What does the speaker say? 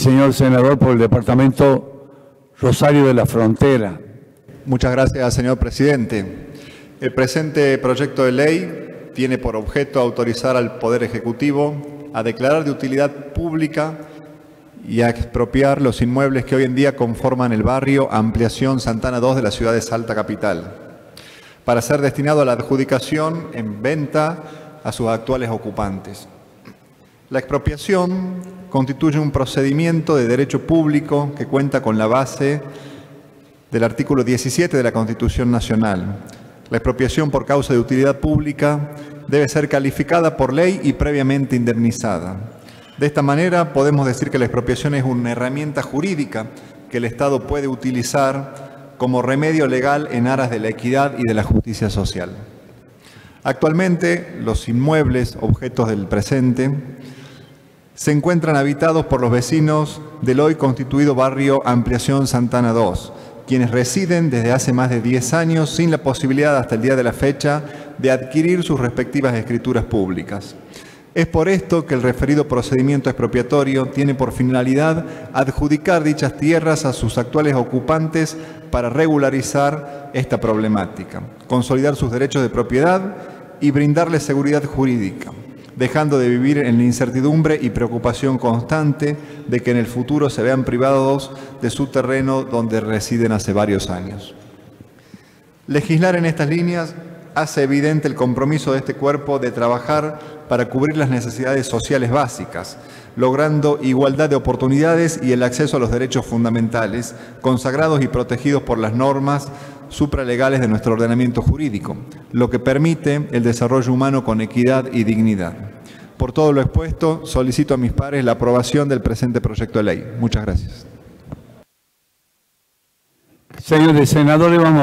Señor senador por el departamento Rosario de la Frontera. Muchas gracias, señor presidente. El presente proyecto de ley tiene por objeto autorizar al Poder Ejecutivo a declarar de utilidad pública y a expropiar los inmuebles que hoy en día conforman el barrio Ampliación Santana II de la ciudad de Salta Capital, para ser destinado a la adjudicación en venta a sus actuales ocupantes. La expropiación constituye un procedimiento de derecho público que cuenta con la base del artículo 17 de la Constitución Nacional, la expropiación por causa de utilidad pública debe ser calificada por ley y previamente indemnizada. De esta manera podemos decir que la expropiación es una herramienta jurídica que el Estado puede utilizar como remedio legal en aras de la equidad y de la justicia social. Actualmente, los inmuebles, objetos del presente, se encuentran habitados por los vecinos del hoy constituido barrio Ampliación Santana II, quienes residen desde hace más de 10 años sin la posibilidad hasta el día de la fecha de adquirir sus respectivas escrituras públicas. Es por esto que el referido procedimiento expropiatorio tiene por finalidad adjudicar dichas tierras a sus actuales ocupantes para regularizar esta problemática, consolidar sus derechos de propiedad y brindarles seguridad jurídica dejando de vivir en la incertidumbre y preocupación constante de que en el futuro se vean privados de su terreno donde residen hace varios años. Legislar en estas líneas hace evidente el compromiso de este cuerpo de trabajar para cubrir las necesidades sociales básicas, logrando igualdad de oportunidades y el acceso a los derechos fundamentales, consagrados y protegidos por las normas supralegales de nuestro ordenamiento jurídico, lo que permite el desarrollo humano con equidad y dignidad. Por todo lo expuesto, solicito a mis pares la aprobación del presente proyecto de ley. Muchas gracias. Vamos